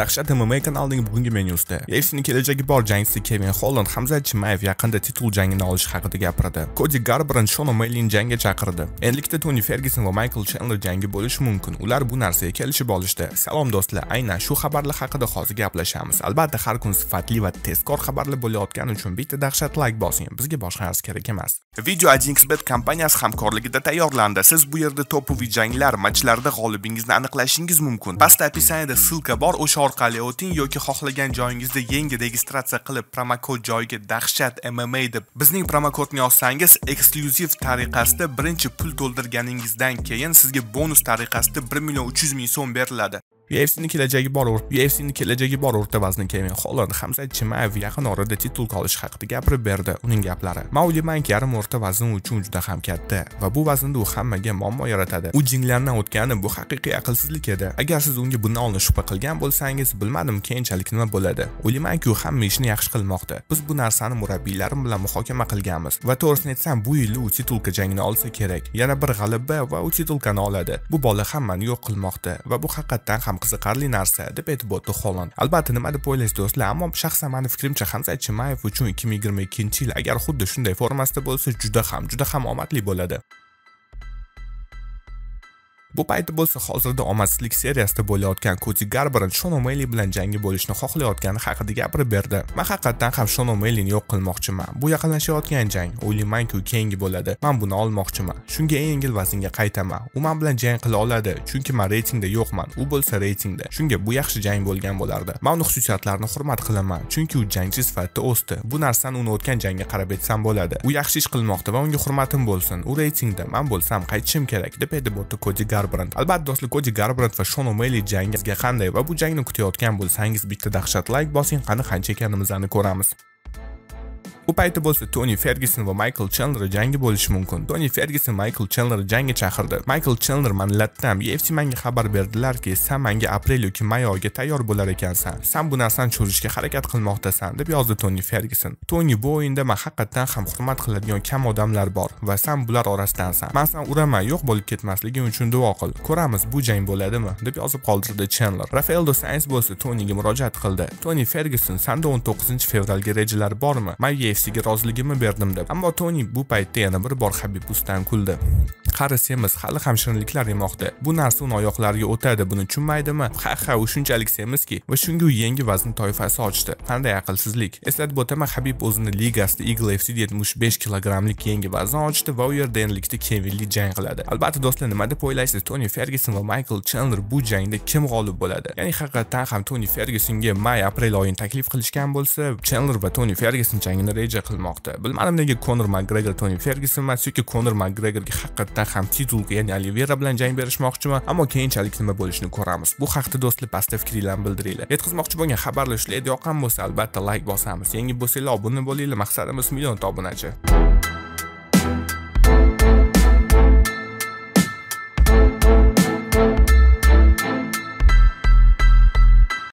Dahshat MMA kanalining bugungi menyusida UFC'ning kelajagi bor jangchisi Kevin Holland Hamza Chimayev yaqinda titul jangini olish haqida gapirdi. Cody Garbrandt Shon O'Malleyni jangga chaqirdi. Endilikda Tony Ferguson va Michael Chandler jangi bo'lishi mumkin. Ular bu narsaga kelishib olishdi. Salom do'stlar, aynan shu xabarlar haqida hozir gaplashamiz. Albatta, har kun sifatli va tezkor xabarlar bo'layotgani uchun bitta dahshat like bosing. Bizga boshqa narsa kerak emas. Video 1xbet kompaniyasi hamkorligida tayyorlandi. Siz bu yerda topoviy janglar, matchlarda g'olibingizni aniqlashingiz mumkin. Pastda описаниеda ссылка bor, o'sha orqali o'ting yoki xohlagan joyingizda yangi registratsiya qilib promokod joyiga dahshat MMA deb bizning promokodni yozsangiz eksklyuziv tariqasida birinchi pul to'ldirganingizdan keyin sizga bonus tariqasida 1 million 300 ming so'm beriladi. UFC'ning kelajagi bor UFC'ning kelajagi bor o'rta vazni Kevin Holland Hamza Chimayev yaqin orada titul olish haqida gapirib berdi. Uning gaplari: "Men o'ylaymanki, yarim o'rta vazn uchun juda ham katta va bu vaznda u hammaga muammo yaratadi. U jinglardan o'tgani bu haqiqiy aqlsizlik edi. Agar siz unga bundan oldin shubha qilgan bo'lsangiz, bilmadim keyinchalik nima bo'ladi. O'ylaymanki, u hamma ishni yaxshi qilmoqda. Biz bu narsani murabbiylarim bilan muhokama qilganmiz va to'g'risini aytsam, bu yil u titulka jangini olsa kerak. Yana bir g'alaba va u titulkani oladi. Bu bola hammani yo'q qilmoqda va bu haqiqatan ham qiziqarli narsa deb aytib o'tdi Holland. Albatta nima deb o'ylaysiz do'stlar, ammo shaxsan meni fikrimcha Hamza Chimayev uchun 2022-yil agar xuddi shunday formasida bo'lsa, juda ham, juda ham omadli bo'ladi. Bu payti bo'lsa hozirda omadsizlik seriyasida bo'layotgan Cody Garbrandt Shon O'Malley bilan jangi bo'lishni xohlayotgani haqida gapirib berdi. Men haqiqatdan ham Shon O'Malleyni yo'q qilmoqchiman. Bu yaqinlashayotgan jang. o'ylaymanku keyingi bo'ladi. Men buni olmoqchiman. Shunga eng yengil vaznga qaytaman. U men bilan jang qila oladi, chunki men reytingda yo'qman. U bo'lsa reytingda. Shunga bu yaxshi jang bo'lgan bo'lardi. Men uning xususiyatlarini hurmat qilaman, chunki u jangchi sifatida o'sdi. Bu narsani uni o'tgan jangga qarab aytsam bo'ladi. U yaxshi ish qilmoqda va unga hurmatim bo'lsin. U reytingda, men bo'lsam qaytishim kerak deb aytib o'tdi Cody Garbrand Albatta do'stlar, Cody Garbrand va Shon O'Malley jangiga qanday va bu jangni kutayotgan bo'lsangiz, bitta dahshat like bosing, qani qancha ekanimizni ko'ramiz. Bu payti bo'lsa Tony Ferguson va Michael Chandler jangi bo'lishi mumkin. Tony Ferguson Michael Chandler jangga chaqirdi. Michael Chandler manlatdan UFC menga xabar berdilarki, sen menga aprel yoki may oyiga tayyor bo'lar ekansan. Sen bu narsani cho'zishga harakat qilmoqdasan, deb yozdi Tony Ferguson. Tony bu o'yinda men haqiqatdan ham hurmat qiladigan kam odamlar bor va sen bular orasidansan. Men sen uraman, yo'q bo'lib ketmasliging uchun duo qil. Ko'ramiz bu jang bo'ladimi, deb yozib qoldirdi Chandler. Rafael dos Anjos bo'lsa Tonyga murojaat qildi. Tony Ferguson, senda 19 fevralga rejalar bormi? May UFC'ga roziligimni berdim deb. Ammo Toni bu paytda yana bir bor Habib Ustan kuldi. Qari semiz hali ham shirinliklar yemoqda. Bu narsa uni oyoqlariga o'tadi, buni tushunmaydimi? Ha ha, u shunchalik semizki va shunga u yangi vazn toifasi ochdi. Qanday aqlsizlik. Eslatib o'taman, Habib o'zini ligasida Eagle FC 75 kilogrammlik yangi vazn ochdi va u yerda endilikda Kevinli jang qiladi. Albatta do'stlar, nima deb o'ylaysiz? Toni Ferguson va Michael Chandler bu jangda kim g'olib bo'ladi? Ya'ni haqiqatan ham Toni Fergusonga may-aprel oyini taklif qilishgan bo'lsa, Chandler va Toni Ferguson jangini reja qilmoqda. Bilmadim nega Conor McGregor Tony Ferguson emas yoki Conor makgregorga haqiqatdan ham titulga, ya'ni Olivera bilan jang berishmoqchiman, ammo keyinchalik nima bo'lishini ko'ramiz. Bu haqda do'stlar pastda fikringlarni bildiringlar. Yetkazmoqchi bo'lgan xabarlar shularga yoqqan bo'lsa, albatta like bosamiz. Yangi bo'lsanglar obuna bo'linglar, maqsadimiz million obunachi.